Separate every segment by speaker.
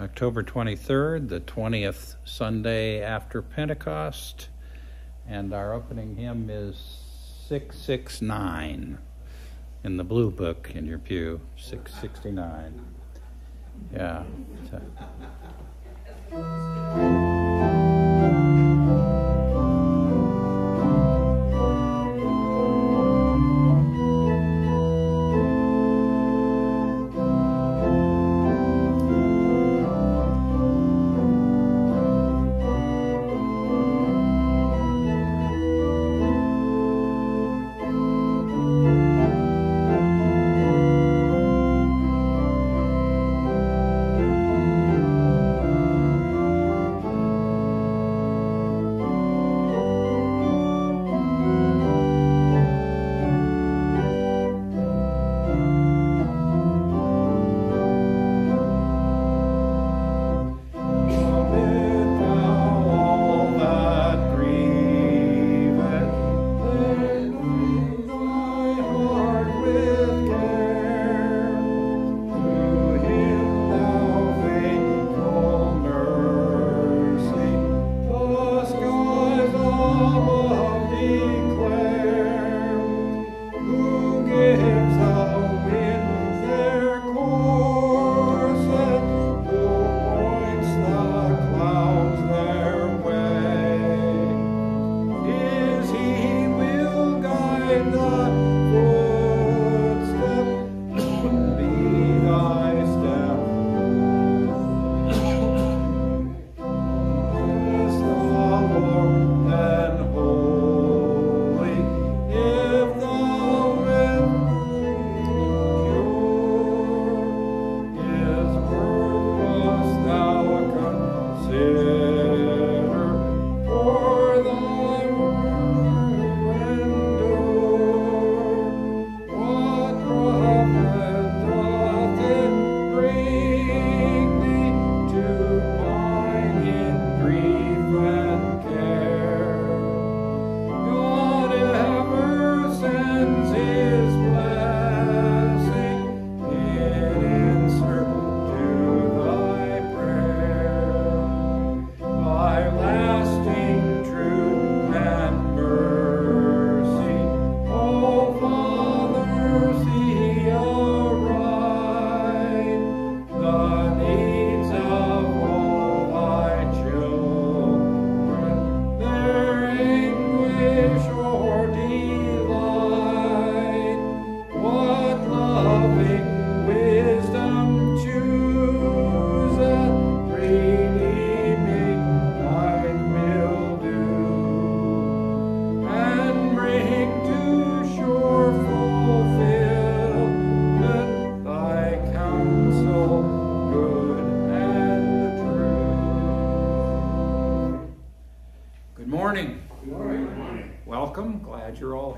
Speaker 1: October 23rd, the 20th Sunday after Pentecost, and our opening hymn is 669 in the blue book in your pew, 669. Yeah.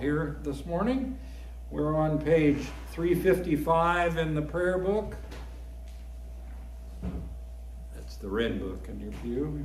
Speaker 1: This morning. We're on page 355 in the prayer book. That's the red book in your pew.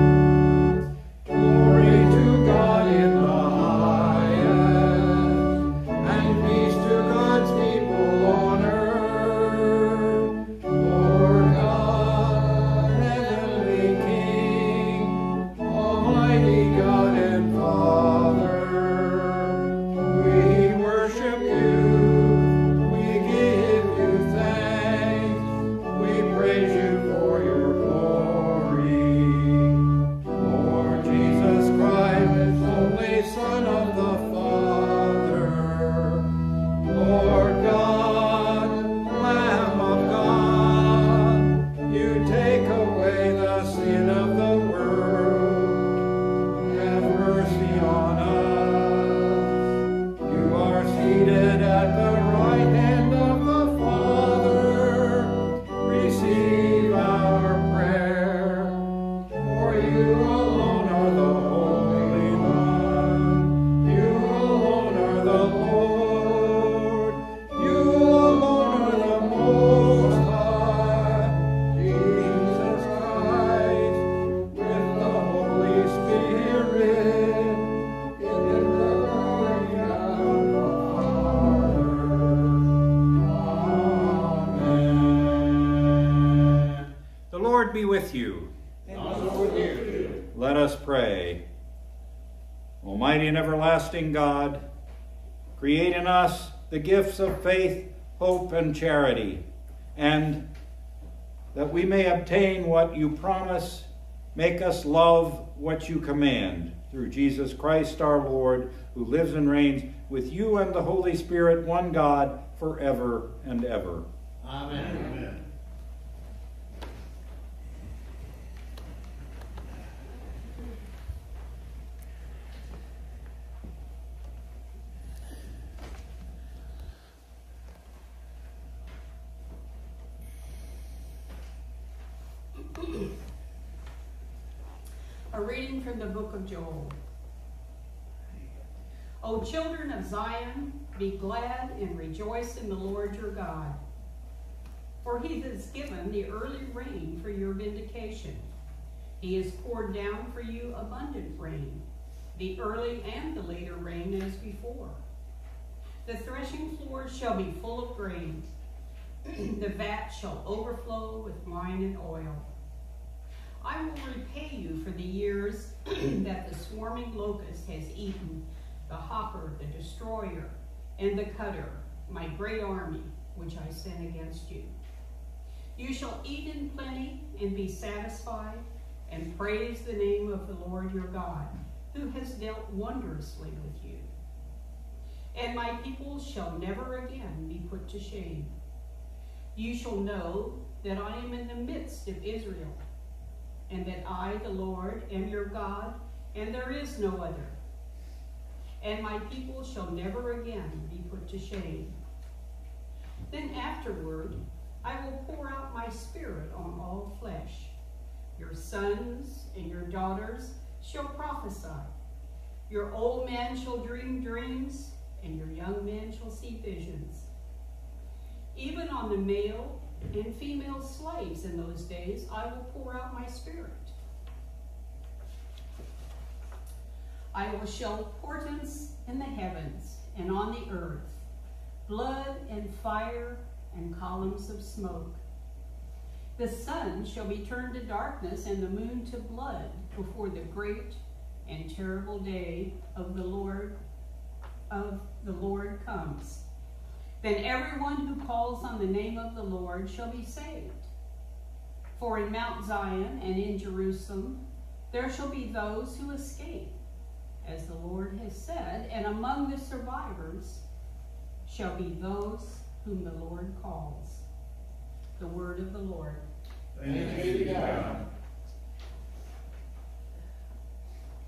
Speaker 1: Everlasting God, create in us the gifts of faith, hope, and charity, and that we may obtain what you promise, make us love what you command. Through Jesus Christ our Lord, who lives and reigns with you and the Holy Spirit, one God, forever and ever.
Speaker 2: Amen. Amen.
Speaker 3: Reading from the book of Joel. O children of Zion, be glad and rejoice in the Lord your God. For he has given the early rain for your vindication. He has poured down for you abundant rain, the early and the later rain as before. The threshing floors shall be full of grain, the vat shall overflow with wine and oil. I will repay you for the years that the swarming locust has eaten, the hopper, the destroyer, and the cutter, my great army, which I sent against you. You shall eat in plenty and be satisfied, and praise the name of the Lord your God, who has dealt wondrously with you. And my people shall never again be put to shame. You shall know that I am in the midst of Israel and that I, the Lord, am your God, and there is no other. And my people shall never again be put to shame. Then afterward, I will pour out my spirit on all flesh. Your sons and your daughters shall prophesy. Your old men shall dream dreams, and your young men shall see visions. Even on the male and female slaves in those days, I will pour out my spirit. I will show portents in the heavens and on the earth, blood and fire and columns of smoke. The sun shall be turned to darkness and the moon to blood before the great and terrible day of the Lord of the Lord comes. Then everyone who calls on the name of the Lord shall be saved. For in Mount Zion and in Jerusalem there shall be those who escape, as the Lord has said, and among the survivors shall be those whom the Lord calls. The word of the Lord.
Speaker 2: Thanks be to God.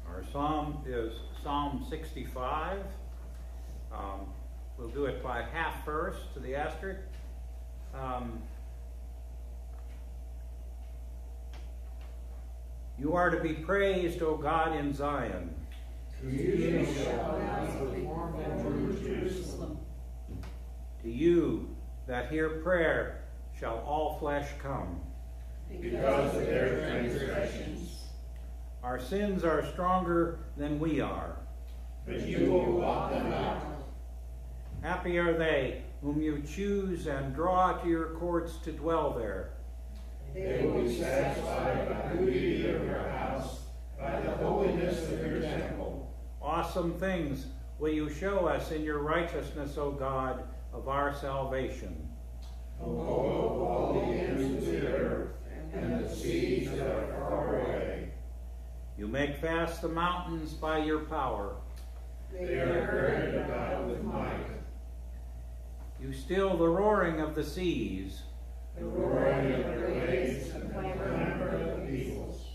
Speaker 1: Our psalm is Psalm 65. Um, we'll do it by half first to the asterisk. Um, you are to be praised, O God, in Zion.
Speaker 2: To you shall Jerusalem.
Speaker 1: To you that hear prayer shall all flesh come.
Speaker 2: Because of their transgressions.
Speaker 1: Our sins are stronger than we are.
Speaker 2: But you will blot them out.
Speaker 1: Happy are they whom you choose and draw to your courts to dwell there.
Speaker 2: They will be satisfied by the beauty of your house, by the holiness of your temple.
Speaker 1: Awesome things will you show us in your righteousness, O God, of our salvation.
Speaker 2: O of all the ends of the earth, and the seas that are far away.
Speaker 1: You make fast the mountains by your power.
Speaker 2: They are girded about with might.
Speaker 1: You still the roaring of the seas.
Speaker 2: The roaring of the waves and the clamor of the peoples.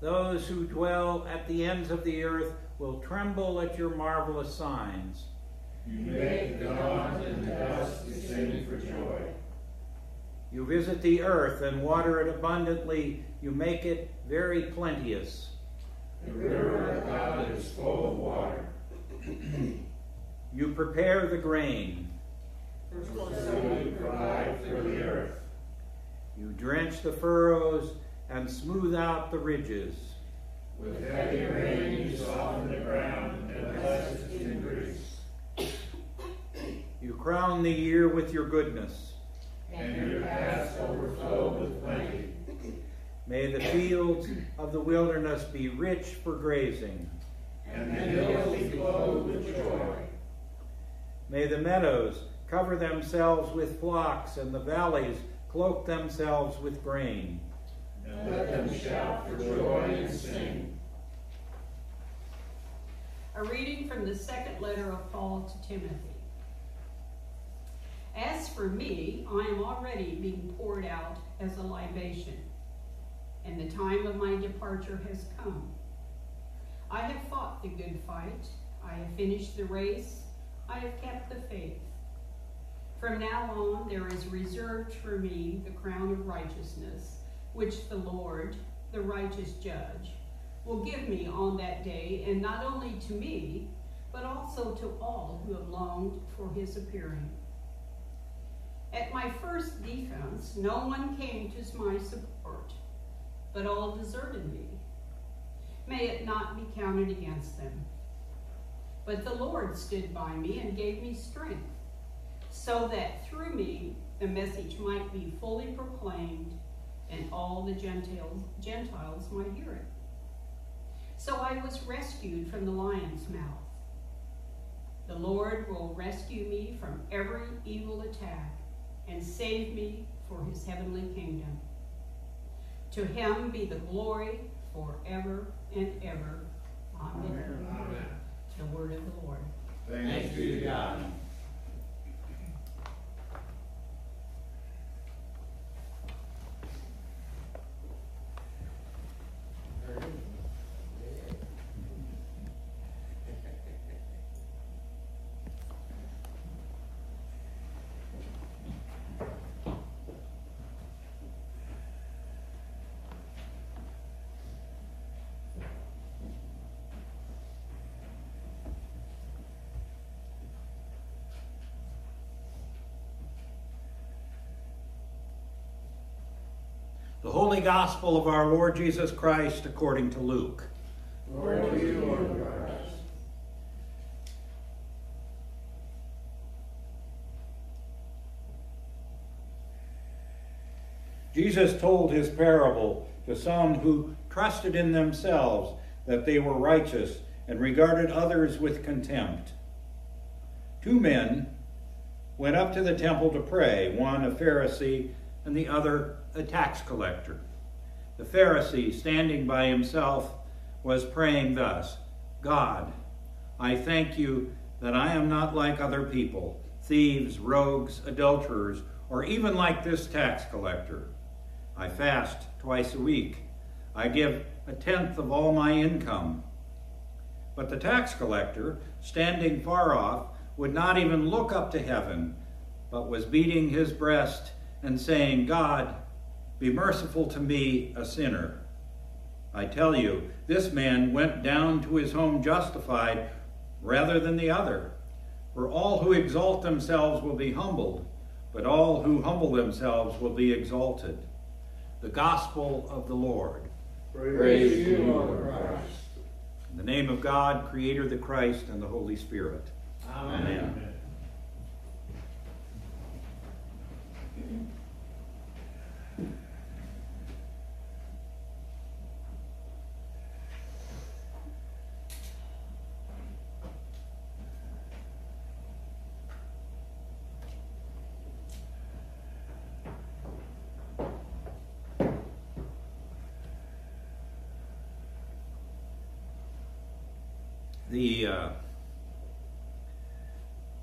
Speaker 1: Those who dwell at the ends of the earth will tremble at your marvelous signs.
Speaker 2: You make the dawn and the dusk to sing for joy.
Speaker 1: You visit the earth and water it abundantly. You make it very plenteous.
Speaker 2: The river of God is full of water.
Speaker 1: You prepare the grain.
Speaker 2: You provide for the earth.
Speaker 1: You drench the furrows and smooth out the ridges.
Speaker 2: With heavy rain you soften the ground and bless its increase.
Speaker 1: You crown the year with your goodness.
Speaker 2: And your paths overflow with plenty.
Speaker 1: May the fields of the wilderness be rich for grazing.
Speaker 2: And the hills be clothed with joy.
Speaker 1: May the meadows cover themselves with flocks, and the valleys cloak themselves with grain.
Speaker 2: And let them shout for joy and sing.
Speaker 3: A reading from the second letter of Paul to Timothy. As for me, I am already being poured out as a libation, and the time of my departure has come. I have fought the good fight, I have finished the race, I have kept the faith. From now on, there is reserved for me the crown of righteousness, which the Lord, the righteous judge, will give me on that day, and not only to me, but also to all who have longed for his appearing. At my first defense, no one came to my support, but all deserted me. May it not be counted against them. But the Lord stood by me and gave me strength, so that through me the message might be fully proclaimed and all the Gentiles, Gentiles might hear it. So I was rescued from the lion's mouth. The Lord will rescue me from every evil attack and save me for his heavenly kingdom. To him be the glory forever and ever. Amen.
Speaker 2: Amen.
Speaker 3: The word of the Lord.
Speaker 2: Thanks be to God.
Speaker 1: The Holy Gospel of our Lord Jesus Christ according to Luke.
Speaker 2: Glory to you, Lord.
Speaker 1: Jesus told his parable to some who trusted in themselves that they were righteous and regarded others with contempt. Two men went up to the temple to pray, one a Pharisee and the other a tax collector. The Pharisee, standing by himself, was praying thus God, I thank you that I am not like other people, thieves, rogues, adulterers, or even like this tax collector. I fast twice a week. I give a tenth of all my income. But the tax collector, standing far off, would not even look up to heaven, but was beating his breast and saying, God, be merciful to me, a sinner. I tell you, this man went down to his home justified rather than the other. For all who exalt themselves will be humbled, but all who humble themselves will be exalted. The Gospel of the Lord.
Speaker 2: Praise to you, Lord Christ.
Speaker 1: In the name of God, Creator, the Christ, and the Holy Spirit.
Speaker 2: Amen.
Speaker 1: The uh,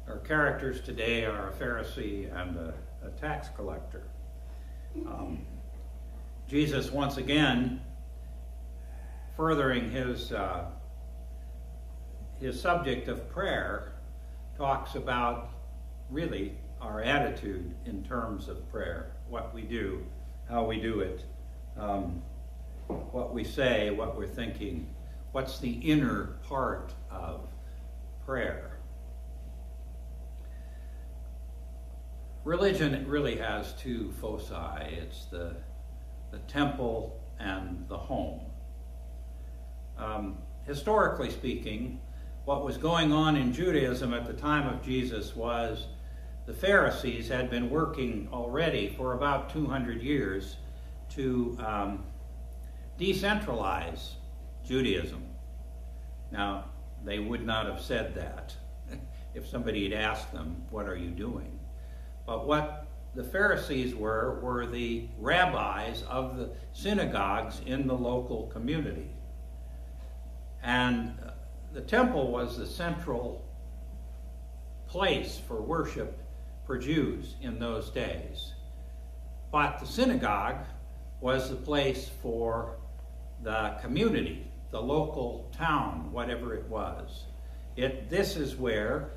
Speaker 1: our characters today are a Pharisee and a, a tax collector. Um, Jesus once again furthering his uh, his subject of prayer talks about really our attitude in terms of prayer, what we do, how we do it, um, what we say, what we're thinking, what's the inner part of prayer. Religion really has two foci. It's the, the temple and the home. Um, historically speaking, what was going on in Judaism at the time of Jesus was the Pharisees had been working already for about 200 years to um, decentralize Judaism. Now, they would not have said that if somebody had asked them, What are you doing? But what the Pharisees were, were the rabbis of the synagogues in the local community. And the temple was the central place for worship for Jews in those days. But the synagogue was the place for the community, the local town, whatever it was. It, this is where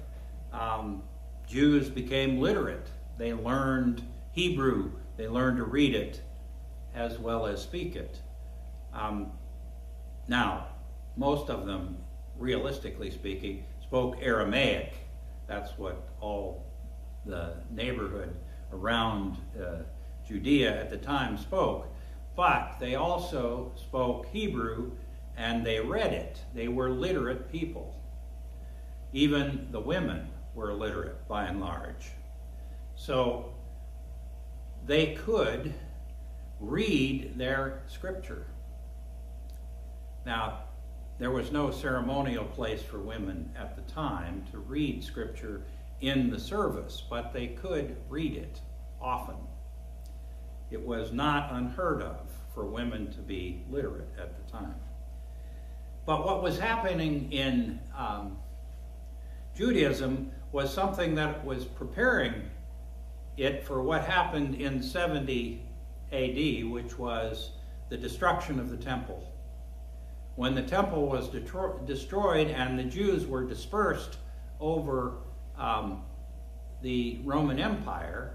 Speaker 1: um, Jews became literate. They learned Hebrew, they learned to read it as well as speak it. Um, now, most of them, realistically speaking, spoke Aramaic. That's what all the neighborhood around uh, Judea at the time spoke. But they also spoke Hebrew and they read it. They were literate people. Even the women were literate by and large. So they could read their scripture. Now, there was no ceremonial place for women at the time to read scripture in the service, but they could read it often. It was not unheard of for women to be literate at the time. But what was happening in um, Judaism was something that was preparing it for what happened in 70 AD, which was the destruction of the temple. When the temple was destroyed and the Jews were dispersed over um, the Roman Empire,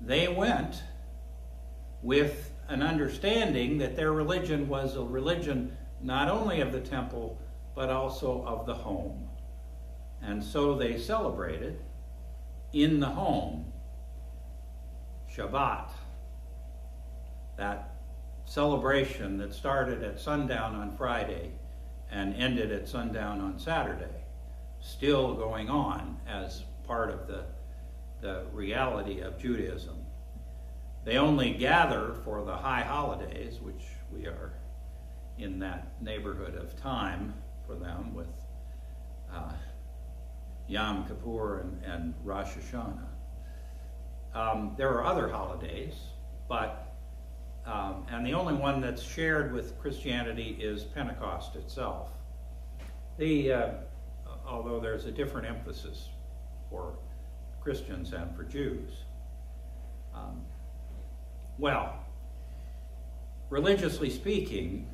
Speaker 1: they went with an understanding that their religion was a religion not only of the temple, but also of the home. And so they celebrated in the home Shabbat, that celebration that started at sundown on Friday and ended at sundown on Saturday, still going on as part of the, the reality of Judaism. They only gather for the high holidays, which we are in that neighborhood of time for them with uh, Yom Kippur and, and Rosh Hashanah. Um, there are other holidays, but, um, and the only one that's shared with Christianity is Pentecost itself. The, uh, although there's a different emphasis for Christians and for Jews. Um, well, religiously speaking,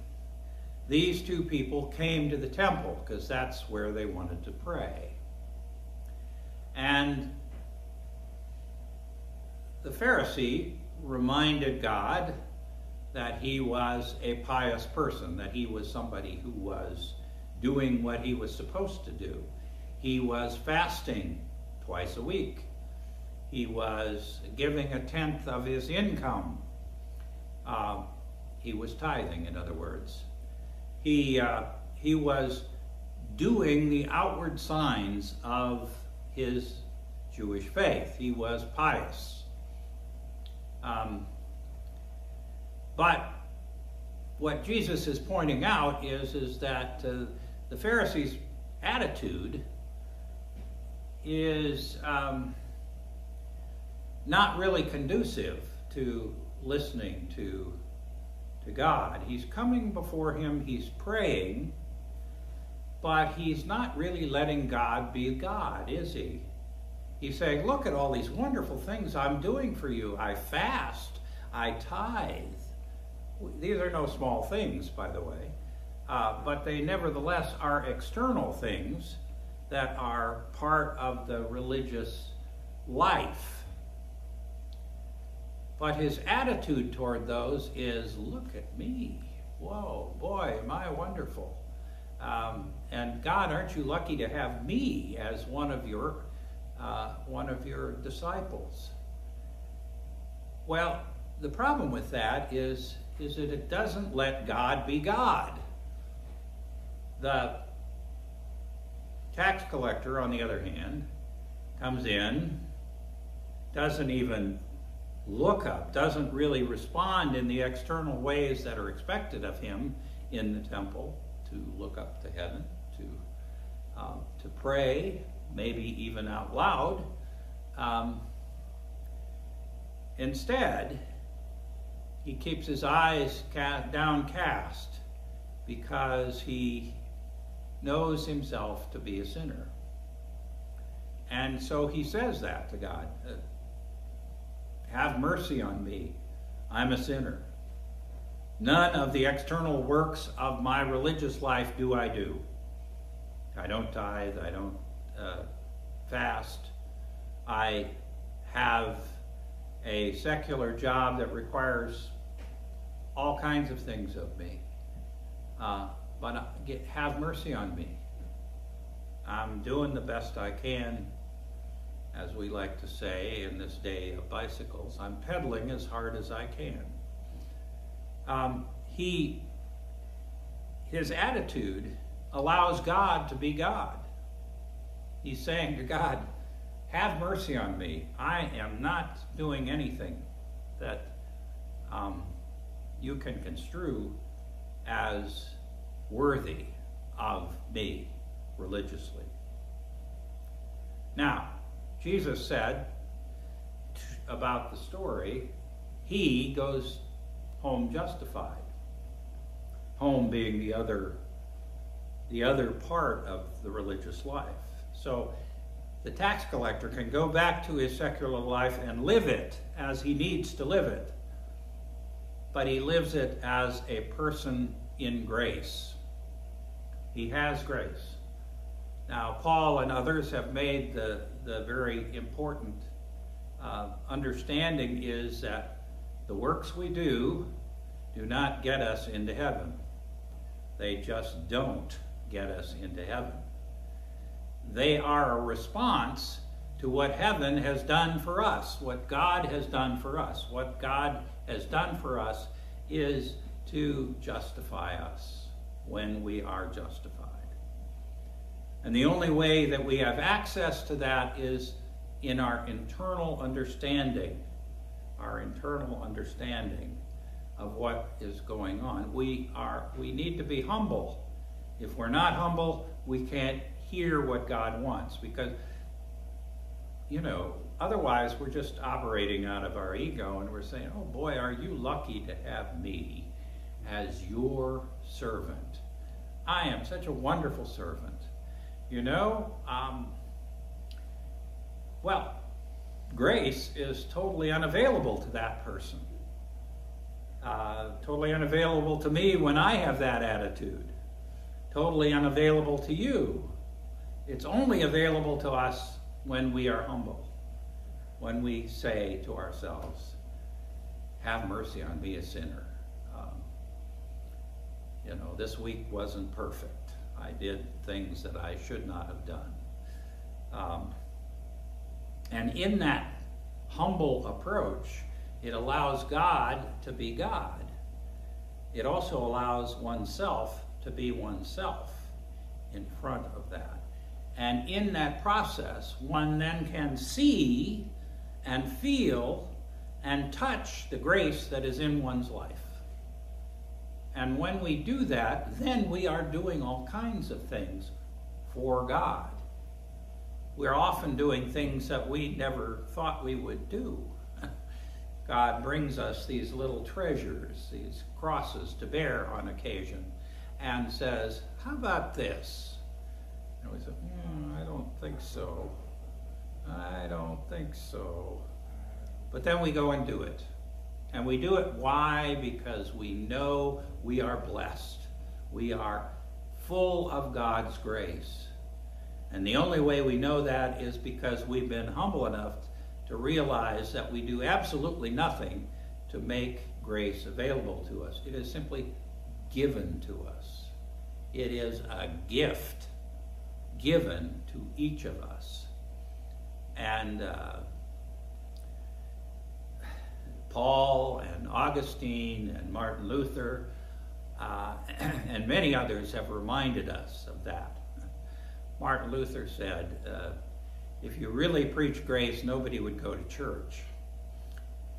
Speaker 1: these two people came to the temple because that's where they wanted to pray. And the Pharisee reminded God that he was a pious person, that he was somebody who was doing what he was supposed to do. He was fasting twice a week. He was giving a tenth of his income. Uh, he was tithing, in other words. He, uh, he was doing the outward signs of his Jewish faith. He was pious. Um, but what Jesus is pointing out is, is that uh, the Pharisees' attitude is um, not really conducive to listening to, to God. He's coming before Him, he's praying, but he's not really letting God be God, is he? He's saying, Look at all these wonderful things I'm doing for you. I fast, I tithe. These are no small things, by the way, uh, but they nevertheless are external things that are part of the religious life. But his attitude toward those is look at me. Whoa, boy, am I wonderful. Um, and God, aren't you lucky to have me as one of your uh, one of your disciples? Well, the problem with that is is that it doesn't let God be God. The tax collector, on the other hand, comes in, doesn't even look up, doesn't really respond in the external ways that are expected of him in the temple to look up to heaven, to, um, to pray, maybe even out loud. Um, instead, he keeps his eyes downcast because he knows himself to be a sinner. And so he says that to God uh, Have mercy on me. I'm a sinner. None of the external works of my religious life do I do. I don't tithe, I don't uh, fast. I have a secular job that requires all kinds of things of me. Uh, but get, have mercy on me. I'm doing the best I can, as we like to say in this day of bicycles. I'm pedaling as hard as I can. Um, he, his attitude allows God to be God. He's saying to God, Have mercy on me. I am not doing anything that um, you can construe as worthy of me religiously. Now, Jesus said about the story, he goes home justified. Home being the other the other part of the religious life. So the tax collector can go back to his secular life and live it as he needs to live it. But he lives it as a person in grace. He has grace. Now, Paul and others have made the, the very important uh, understanding is that the works we do do not get us into heaven. They just don't get us into heaven. They are a response to what heaven has done for us, what God has done for us. What God has done for us is to justify us when we are justified. And the only way that we have access to that is in our internal understanding, our internal understanding of what is going on. We are we need to be humble. If we're not humble, we can't hear what God wants because you know, otherwise we're just operating out of our ego and we're saying, "Oh boy, are you lucky to have me as your servant. I am such a wonderful servant." You know, um, well, grace is totally unavailable to that person. Uh, totally unavailable to me when I have that attitude. Totally unavailable to you. It's only available to us when we are humble, when we say to ourselves, Have mercy on me, a sinner. Um, you know, this week wasn't perfect. I did things that I should not have done. Um, and in that humble approach, it allows God to be God. It also allows oneself to be oneself in front of that. And in that process, one then can see and feel and touch the grace that is in one's life. And when we do that, then we are doing all kinds of things for God. We're often doing things that we never thought we would do. God brings us these little treasures, these crosses to bear on occasion, and says, How about this? And we say, mm, I don't think so. I don't think so. But then we go and do it. And we do it why? Because we know we are blessed. We are full of God's grace. And the only way we know that is because we've been humble enough to realize that we do absolutely nothing to make grace available to us. It is simply given to us. It is a gift given to each of us. And uh, Paul and Augustine and Martin Luther uh, and many others have reminded us of that. Martin Luther said, uh, if you really preach grace, nobody would go to church.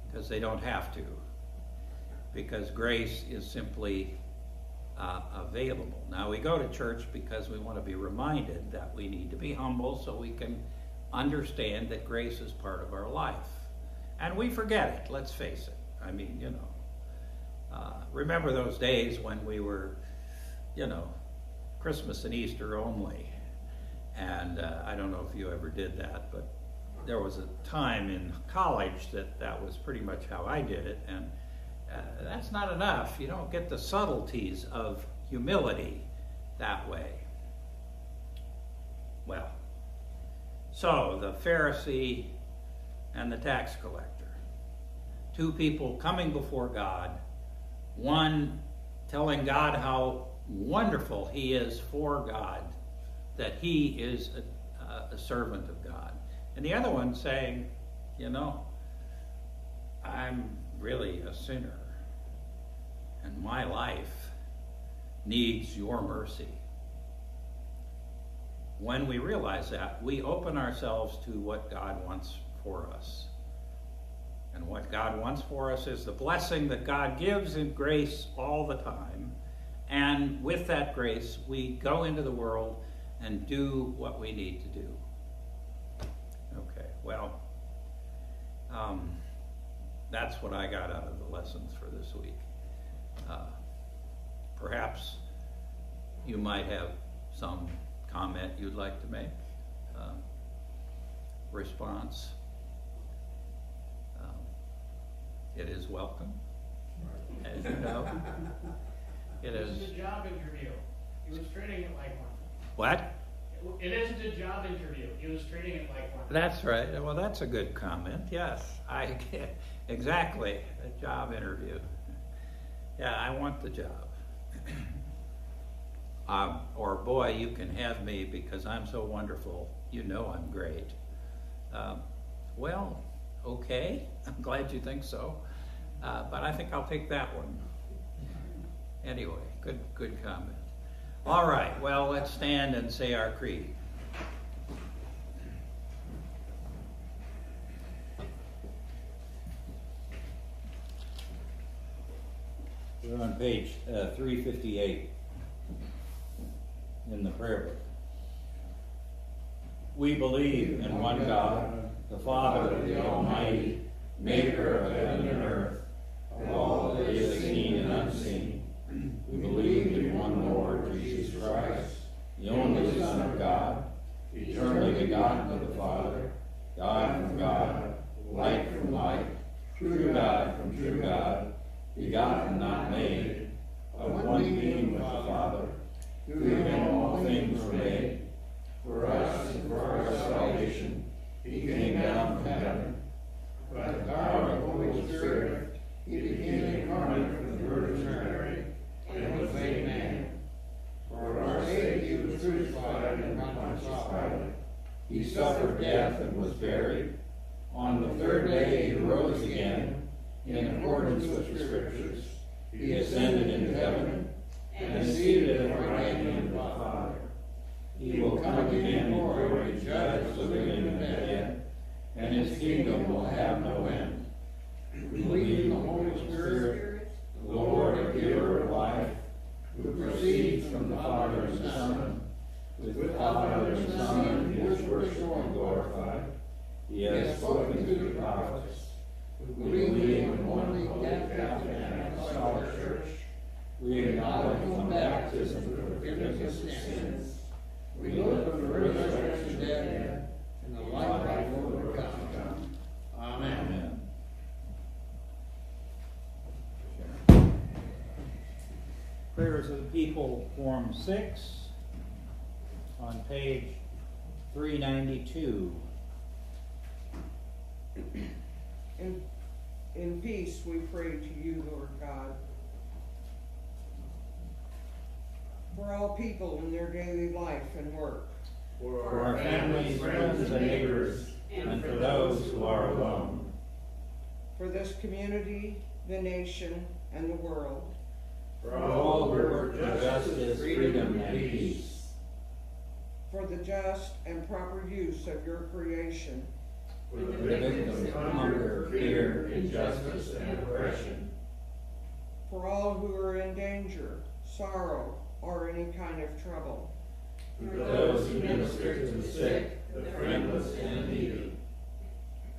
Speaker 1: because they don't have to. Because grace is simply uh, available. Now, we go to church because we want to be reminded that we need to be humble so we can understand that grace is part of our life. And we forget it, let's face it. I mean, you know. Uh, remember those days when we were, you know, Christmas and Easter only. And uh, I don't know if you ever did that, but there was a time in college that that was pretty much how I did it. And uh, that's not enough. You don't get the subtleties of humility that way. Well, so the Pharisee and the tax collector, two people coming before God, one telling God how wonderful he is for God, that he is a, a servant of God, and the other one saying, you know, I'm really a sinner, and my life needs your mercy. When we realize that, we open ourselves to what God wants for us. And what God wants for us is the blessing that God gives in grace all the time. And with that grace, we go into the world and do what we need to do. Okay, well, um, that's what I got out of the lessons for this week. Uh, perhaps you might have some comment you'd like to make, uh, response. Um, it is welcome, as you know. It is
Speaker 4: is a job interview. He was treating it like one.
Speaker 1: what?
Speaker 4: It isn't a job interview. He was treating it like one.
Speaker 1: That's right. Well, that's a good comment. Yes, I exactly a job interview. Yeah, I want the job. um, or boy, you can have me because I'm so wonderful. You know I'm great. Um, well, okay. I'm glad you think so, uh, but I think I'll take that one. Anyway, good good comment. All right. Well, let's stand and say our creed. We're on page uh, 358 in the prayer book. We believe in one God, the Father, the Almighty, maker of heaven and earth, of all that is seen and unseen. We believe in one Lord, Jesus Christ, the only Son of God, eternally begotten of the Father, God from God, light from light, true God from true God, begotten, not made, of one being with the Father, through him all things were made. For us and for our salvation, he came down from heaven. By the power of the Holy Spirit, he became incarnate from the Virgin Mary, and was made man. For our sake he was crucified in Pontius Pilate. He suffered death and was buried. On the third day he rose again, in accordance with the Scriptures. He ascended into heaven, and is seated at the right hand of the Father. He will come again in glory to judge the living and the dead, and his kingdom will have no end. We believe in the Holy Spirit, the Lord and giver of life, who proceeds from the Father and Son, with the Father and Son is worshipped and glorified. He has spoken to the prophets. We believe in one holy Catholic and apostolic church. We acknowledge one baptism for the forgiveness of sins. We look for the resurrection of the dead and the life world to come. Amen. Prayers of the People, Form 6, on page 392.
Speaker 5: In, in peace we pray to you, Lord God. For all people in their daily life and work.
Speaker 1: For our families, friends, and neighbors, and for those who are alone.
Speaker 5: For this community, the nation, and the world.
Speaker 1: For all who work for justice, freedom, and peace.
Speaker 5: For the just and proper use of your creation.
Speaker 2: for the victims of hunger, fear, injustice, and oppression,
Speaker 5: For all who are in danger, sorrow, or any kind of trouble.
Speaker 2: for those who minister to the sick, the friendless, and the needy,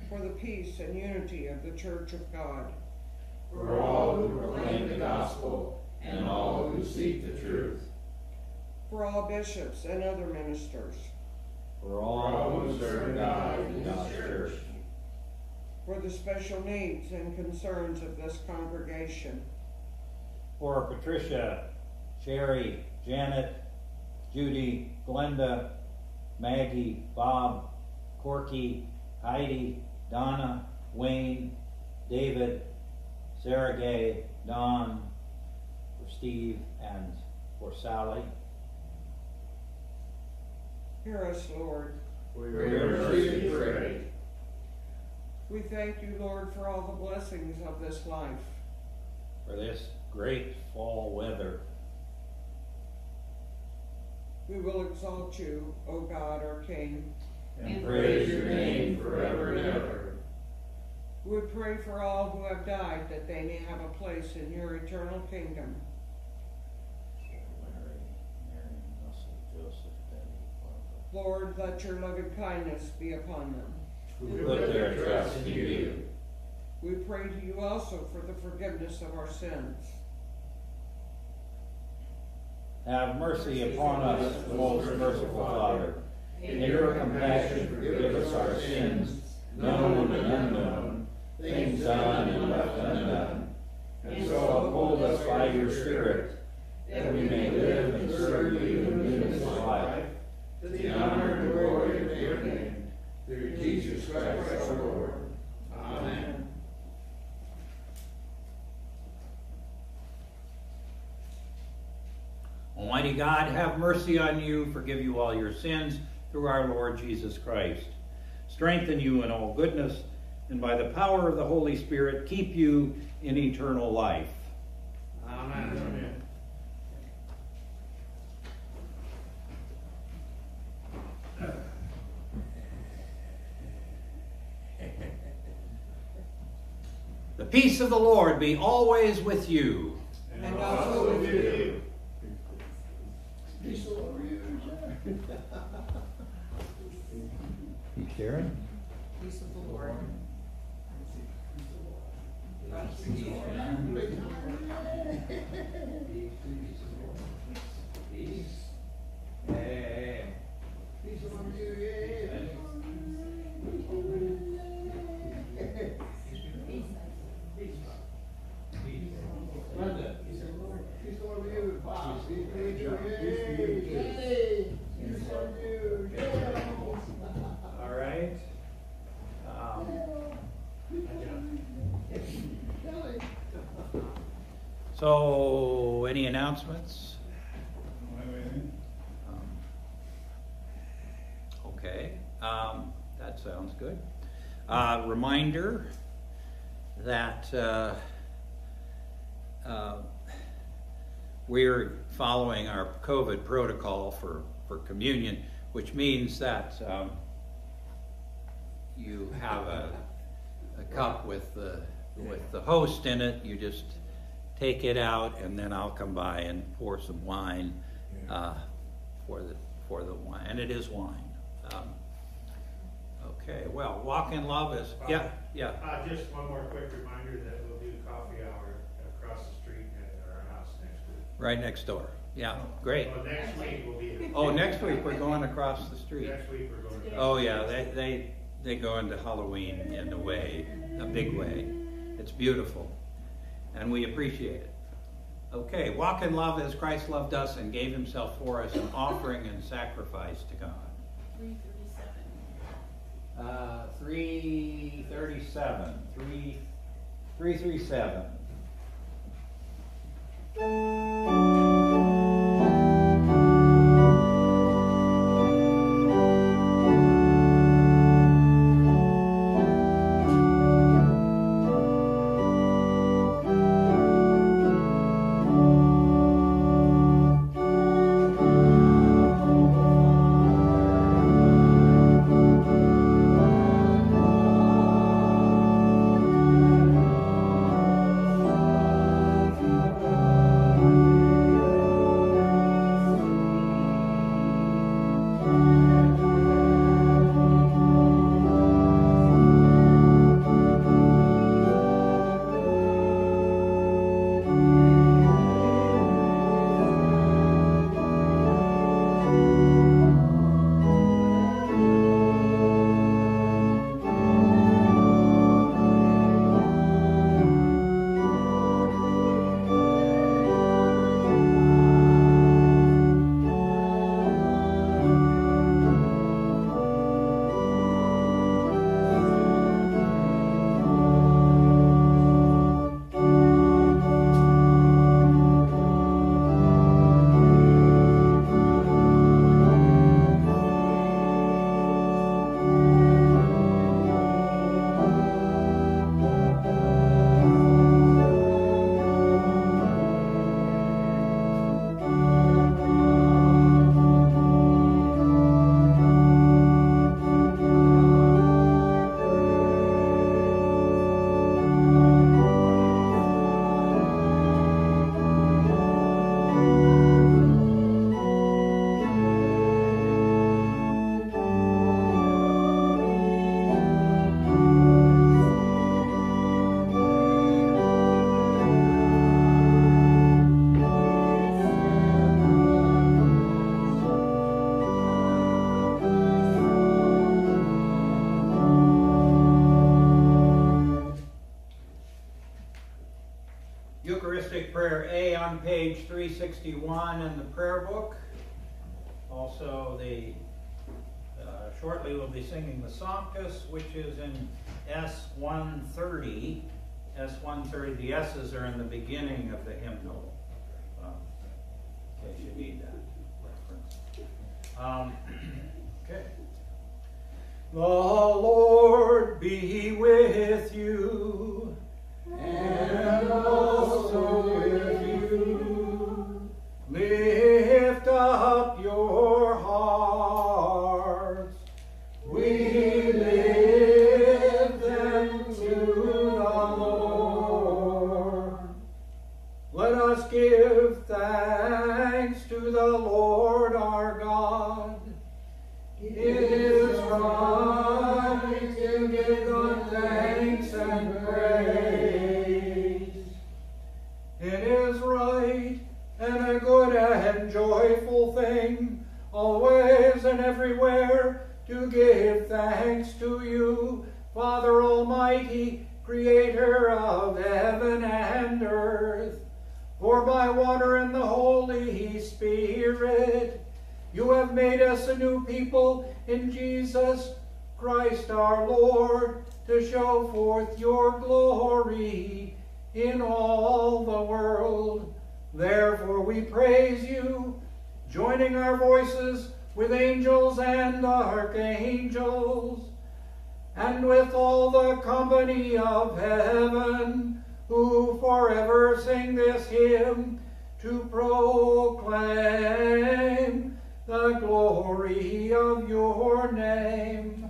Speaker 5: For the peace and unity of the Church of God.
Speaker 2: for all who proclaim the gospel, and all who seek the truth,
Speaker 5: For all bishops and other ministers.
Speaker 1: For all
Speaker 2: who serve God and His church,
Speaker 5: For the special needs and concerns of this congregation.
Speaker 1: for Patricia, Sherry, Janet, Judy, Glenda, Maggie, Bob, Corky, Heidi, Donna, Wayne, David, Sarah Gay, Don, Steve, and for Sally.
Speaker 5: Hear us, Lord.
Speaker 2: for your mercy we pray.
Speaker 5: We thank you, Lord, for all the blessings of this life.
Speaker 1: For this great fall weather.
Speaker 5: We will exalt you, O God, our King.
Speaker 2: and praise your name forever and ever.
Speaker 5: We pray for all who have died that they may have a place in your eternal kingdom. Lord, let your loving kindness be upon them.
Speaker 2: Who put their trust in you,
Speaker 5: We pray to you also for the forgiveness of our sins.
Speaker 1: Have mercy upon us, most merciful Father. In your compassion, forgive us our sins, known and unknown, things done and left undone. And so uphold us by your Spirit, that we may live and serve you in newness of life.
Speaker 2: to the honor and glory of your name, through Jesus Christ our Lord. Amen.
Speaker 1: Almighty God, have mercy on you, forgive you all your sins through our Lord Jesus Christ. Strengthen you in all goodness, and by the power of the Holy Spirit, keep you in eternal life.
Speaker 2: Amen.
Speaker 1: The peace of the Lord be always with you.
Speaker 5: And also with
Speaker 2: you.
Speaker 1: Sharon?
Speaker 3: Peace of the Lord.
Speaker 1: So, any announcements? Um, Okay, um, that sounds good. Uh, reminder that, uh, uh, we're following our COVID protocol for, for communion, which means that, um, you have a, a cup with the, with the host in it, you just take it out, and then I'll come by and pour some wine, uh, for the, for the wine, and it is wine. Um, Okay, well, Walk in Love is, yeah, yeah,
Speaker 6: Uh, just one more quick reminder that we'll do coffee hour across the street at our house next week.
Speaker 1: right next door, yeah, great.
Speaker 6: Well, next week we'll be.
Speaker 1: Oh, next week we're going across the street.
Speaker 6: Next week we're going.
Speaker 1: Oh, yeah, they, they, they go into Halloween in a way, a big way. It's beautiful, and we appreciate it. Okay, walk in love as Christ loved us and gave himself for us, an offering and sacrifice to God.
Speaker 3: Three thirty-seven.
Speaker 1: Uh, three thirty-seven, three, three three seven. Page 361 in the prayer book. Also, the uh, shortly we'll be singing the Sanctus, which is in S130. S130, the S's are in the beginning of the hymnal, um, in case you need that reference. Um, okay. The Lord be with you. And also with give thanks to the Lord our God. It is right to give God thanks and praise. It is right and a good and joyful thing, always and everywhere, to give thanks to you, Father Almighty, Creator of heaven and earth. For by water and the Holy Spirit, you have made us a new people in Jesus Christ our Lord to show forth your glory in all the world. Therefore we praise you, joining our voices with angels and archangels, and with all the company of heaven, who forever sing this hymn to proclaim the glory of your name.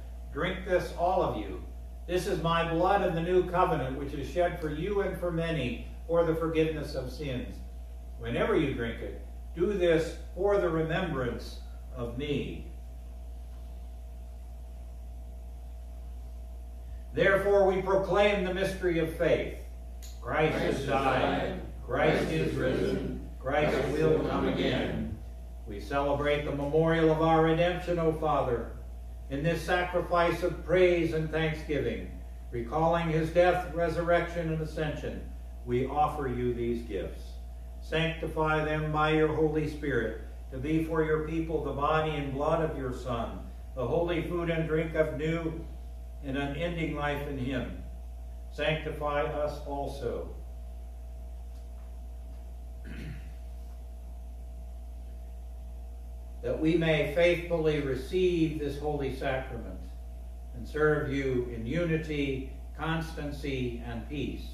Speaker 1: Drink this, all of you. This is my blood of the new covenant, which is shed for you and for many for the forgiveness of sins. Whenever you drink it, do this for the remembrance of me. Therefore, we proclaim the mystery of faith. Christ,
Speaker 2: Christ
Speaker 1: has died. Christ is risen. Christ will come again. We celebrate the memorial of our redemption, O Father, in this sacrifice of praise and thanksgiving, recalling his death, resurrection, and ascension. we offer you these gifts. Sanctify them by your Holy Spirit to be for your people the body and blood of your Son, the holy food and drink of new and unending life in him. Sanctify us also. That we may faithfully receive this holy sacrament and serve you in unity, constancy, and peace.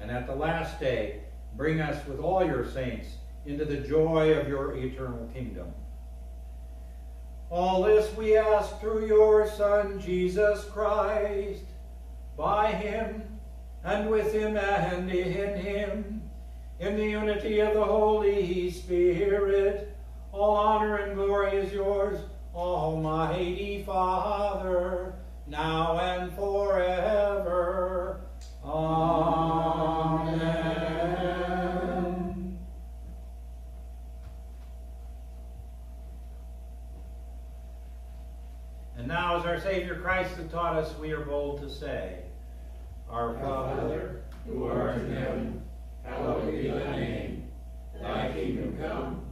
Speaker 1: And at the last day, bring us with all your saints into the joy of your eternal kingdom. All this we ask through your Son, Jesus Christ, by him, and with him, and in him, in the unity of the Holy Spirit all honor and glory is yours, Almighty Father, now and forever. Amen. And now, as our Savior Christ has taught us, we are bold to say, Our Father,
Speaker 2: who art in heaven, hallowed be thy name. Thy kingdom come,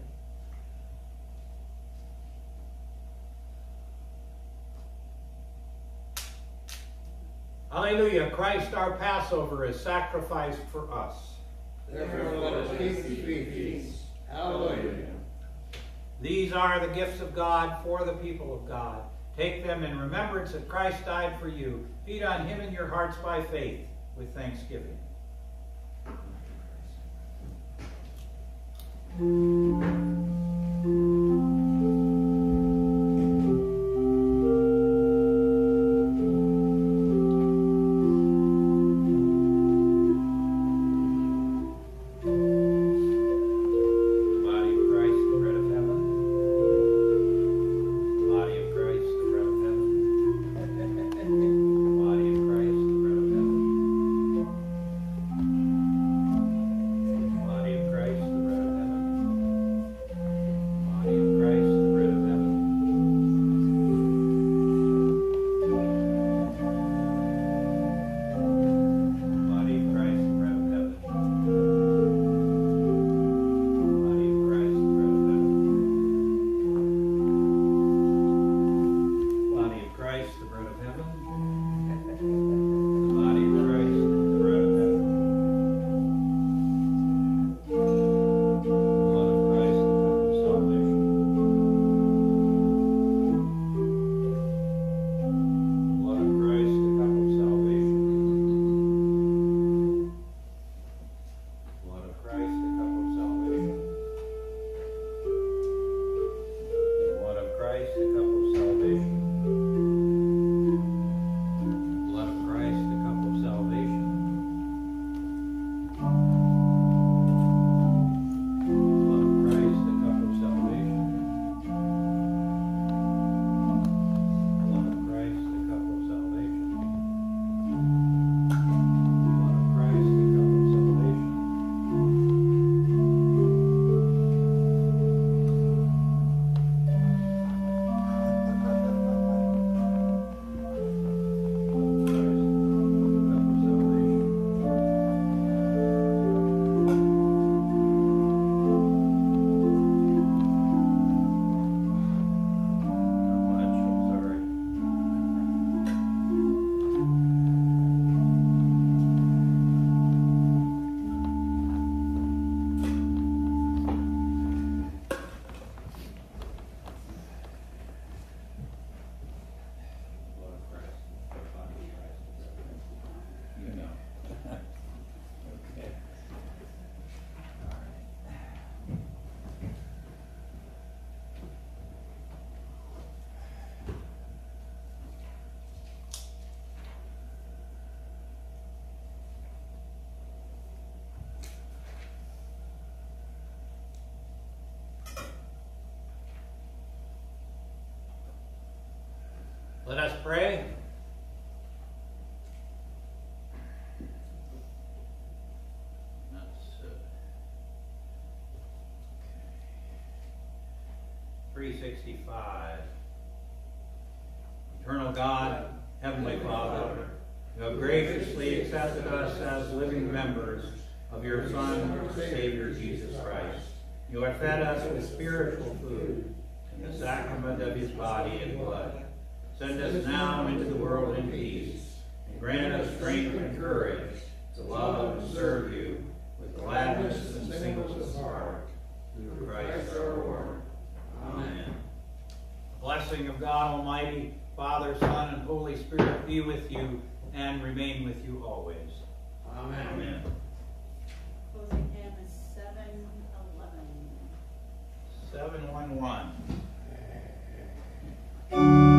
Speaker 1: Hallelujah. Christ our Passover is sacrificed for us.
Speaker 2: Therefore let us keep these feasts. Hallelujah.
Speaker 1: These are the gifts of God for the people of God. Take them in remembrance that Christ died for you. Feed on him in your hearts by faith with thanksgiving. Let us pray. Three sixty-five. Eternal God, Heavenly Father, you have graciously accepted us as living members of your Son, Savior Jesus Christ. You have fed us with spiritual food in the sacrament of his body and blood. Send us now into the world in peace, and grant us strength and courage to love and serve you with gladness and singleness of heart. Through Christ our Lord. Amen. The blessing of God Almighty, Father, Son, and Holy Spirit be with you and remain with you always.
Speaker 2: Amen.
Speaker 1: Amen.
Speaker 7: Closing hymn is seven eleven.
Speaker 1: 711.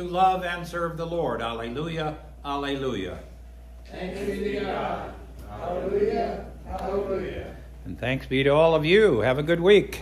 Speaker 1: To love and serve the Lord. Alleluia, alleluia.
Speaker 2: Thanks be to God. Hallelujah. Hallelujah.
Speaker 1: And thanks be to all of you. Have a good week.